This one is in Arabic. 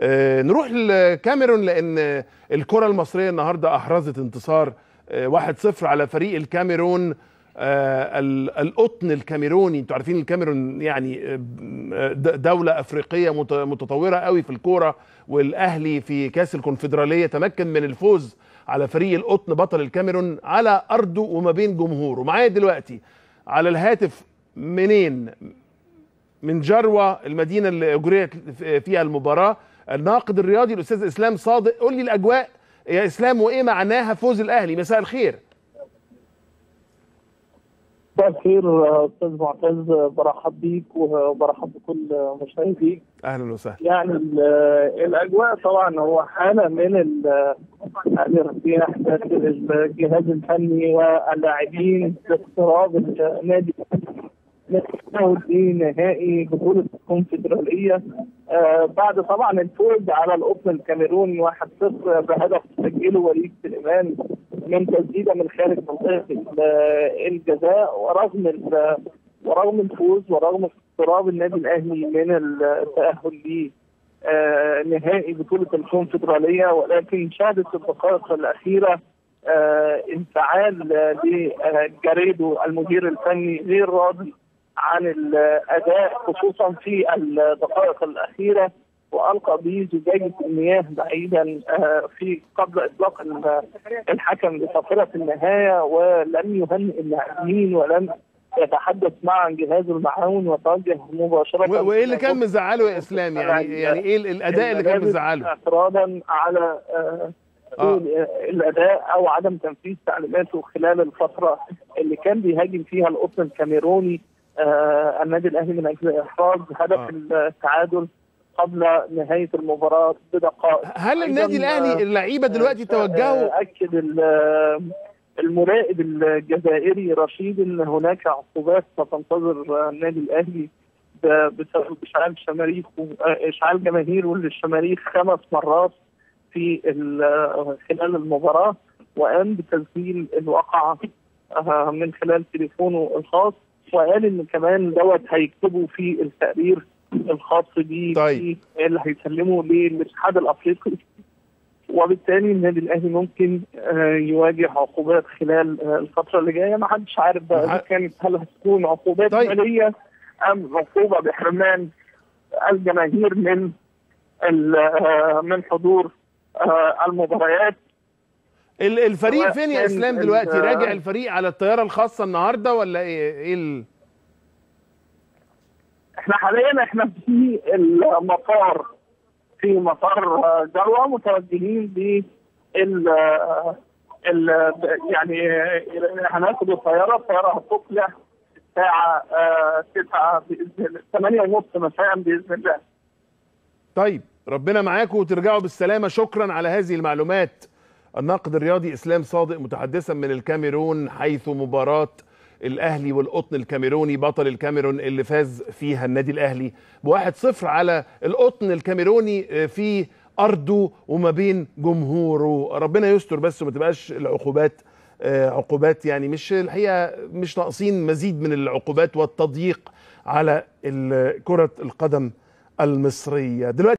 آه، نروح لكاميرون لأن الكرة المصرية النهارده أحرزت انتصار آه، 1-0 على فريق الكاميرون آه، ال- القطن الكاميروني. أنتوا عارفين الكاميرون يعني آه، دولة أفريقية مت- متطورة قوي في الكورة والأهلي في كأس الكونفدرالية تمكن من الفوز على فريق القطن بطل الكاميرون على ارضه وما بين جمهوره معايا دلوقتي على الهاتف منين؟ من جروة المدينة اللي أجريت فيها المباراة. الناقد الرياضي الأستاذ إسلام صادق. قول لي الأجواء يا إسلام وإيه معناها فوز الأهلي؟ مساء الخير. مساء الخير أستاذ معتز. برحب بيك وبرحب بكل مشاهديك. أهلا وسهلا. يعني ال- الأجواء طبعا هو حالة من ال- الارتياح داخل الجهاز الفني واللاعبين باقتراب النادي. نتأهل لنهائي بطولة الكونفدرالية. آه بعد طبعا الفوز على القطن الكاميروني 1-0 بهدف سجله وليد سليمان من تسديده من خارج منطقة ال- الجزاء. ورغم ورغم الفوز ورغم اقتراب النادي الأهلي من التأهل ل آه، نهائي بطولة الكونفدرالية. ولكن شهدت الدقائق الأخيرة آه، انفعال لجاريدو المدير الفني غير راضي. عن الأداء خصوصا في الدقائق الأخيرة. وألقى بزجاجه المياه بعيدا آه، في قبل إطلاق ال- الحكم لصافره النهاية. ولم يهنئ اللاعبين ولم يتحدث مع جهاز المعاون. وتوجه مباشرة و- وإيه اللي كان مزعله يا إسلام؟ يعني يعني إيه ال- الأداء اللي كان مزعله؟ اعتراضا على آه، سوء الأداء أو عدم تنفيذ تعليماته خلال الفترة اللي كان بيهاجم فيها القطن الكاميروني. آه، النادي الأهلي من أجل إحراز هدف آه. التعادل قبل نهاية المباراة بدقائق. هل النادي أيضاً، الأهلي اللعيبة دلوقتي توجهوا؟ آه، اكد ال- المراقب الجزائري رشيد إن هناك عقوبات ستنتظر النادي الأهلي بسبب إشعال شماريخ إشعال جماهير للشماريخ خمس مرات في ال- خلال المباراة وقام بتسجيل الواقعه آه، من خلال تليفونه الخاص. وقال إن كمان دوت هيكتبوا في التقرير الخاص بيه طيب. اللي هيسلمه للاتحاد الأفريقي وبالتالي النادي الأهلي ممكن آه، يواجه عقوبات خلال آه، الفترة اللي جاية ما حدش عارف بقى إذا كانت هل هتكون عقوبات طيب. مالية أم عقوبة بحرمان الجماهير من آه، من حضور المباريات ال- الفريق فين يا ال- دلوقتي؟ راجع الفريق على الطيارة الخاصة النهاردة ولا إيه؟ إيه ال... إحنا حاليا إحنا في المطار في مطار آه، جروه متوجهين ب ال ال يعني آه، هناخد الطيارة الطيارة هتقلع الساعة 9 بإذن الله 8 ونص مساء بإذن الله. طيب ربنا معاكم وترجعوا بالسلامة. شكرا على هذه المعلومات. الناقد الرياضي إسلام صادق متحدثا من الكاميرون حيث مباراة الأهلي والقطن الكاميروني بطل الكاميرون اللي فاز فيها النادي الأهلي بواحد صفر على القطن الكاميروني في أرضه وما بين جمهوره. ربنا يستر بس وما تبقاش العقوبات آه، عقوبات يعني مش الحقيقة مش ناقصين مزيد من العقوبات والتضييق على كرة القدم المصرية. دلوقتي